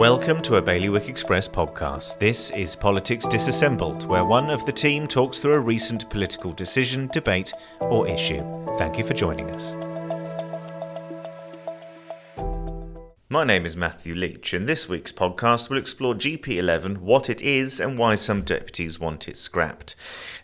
Welcome to a Bailiwick Express podcast. This is Politics Disassembled, where one of the team talks through a recent political decision, debate, or issue. Thank you for joining us. My name is Matthew Leach, and this week's podcast will explore GP11, what it is, and why some deputies want it scrapped.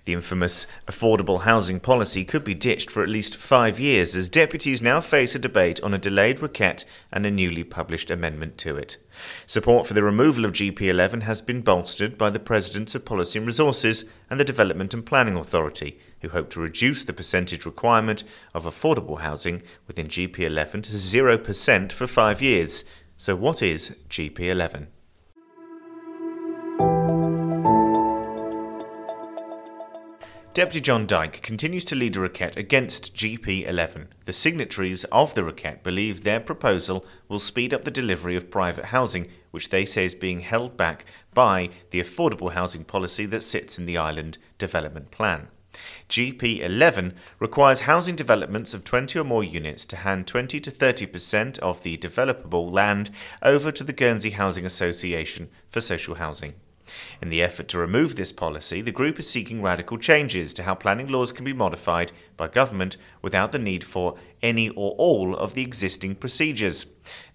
The infamous affordable housing policy could be ditched for at least five years as deputies now face a debate on a delayed requête and a newly published amendment to it. Support for the removal of GP11 has been bolstered by the Presidents of Policy and Resources and the Development and Planning Authority, who hope to reduce the percentage requirement of affordable housing within GP11 to 0% for five years. So, what is GP11? Deputy John Dyke continues to lead a requête against GP11. The signatories of the requête believe their proposal will speed up the delivery of private housing, which they say is being held back by the affordable housing policy that sits in the island development plan. GP11 requires housing developments of 20 or more units to hand 20 to 30% of the developable land over to the Guernsey Housing Association for social housing. In the effort to remove this policy, the group is seeking radical changes to how planning laws can be modified by government without the need for any or all of the existing procedures.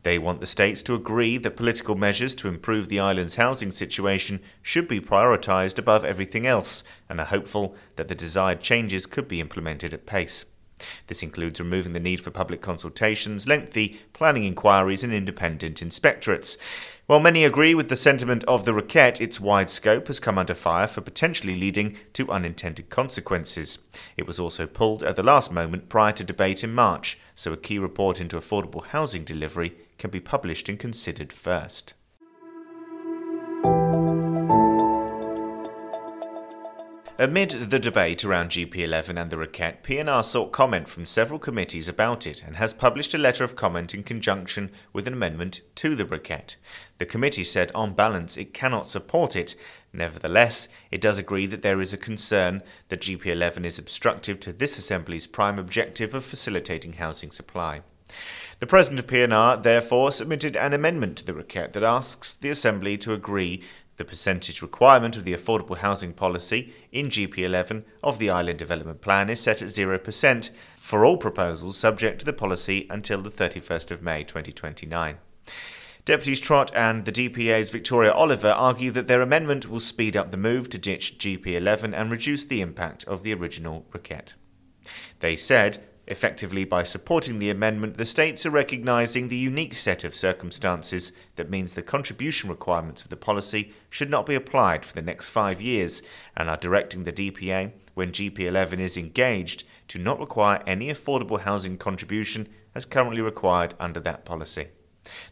They want the states to agree that political measures to improve the island's housing situation should be prioritised above everything else, and are hopeful that the desired changes could be implemented at pace. This includes removing the need for public consultations, lengthy planning inquiries, and independent inspectorates. While many agree with the sentiment of the requête, its wide scope has come under fire for potentially leading to unintended consequences. It was also pulled at the last moment prior to debate in March, so a key report into affordable housing delivery can be published and considered first. Amid the debate around GP11 and the requête, P&R sought comment from several committees about it and has published a letter of comment in conjunction with an amendment to the requête. The committee said on balance it cannot support it. Nevertheless, it does agree that there is a concern that GP11 is obstructive to this Assembly's prime objective of facilitating housing supply. The President of P&R therefore submitted an amendment to the requête that asks the Assembly to agree the percentage requirement of the affordable housing policy in GP11 of the Island Development Plan is set at 0% for all proposals subject to the policy until the 31st of May 2029. Deputies Trott and the DPA's Victoria Oliver argue that their amendment will speed up the move to ditch GP11 and reduce the impact of the original requête. They said Effectively, by supporting the amendment, the states are recognising the unique set of circumstances that means the contribution requirements of the policy should not be applied for the next five years and are directing the DPA, when GP11 is engaged, to not require any affordable housing contribution as currently required under that policy.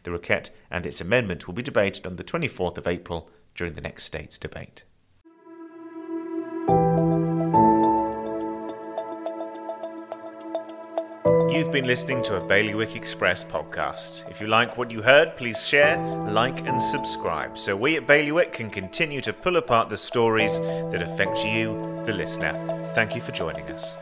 The requête and its amendment will be debated on the 24th of April during the next states debate. You've been listening to a Bailiwick Express podcast. If you like what you heard, please share, like, and subscribe so we at Bailiwick can continue to pull apart the stories that affect you, the listener. Thank you for joining us.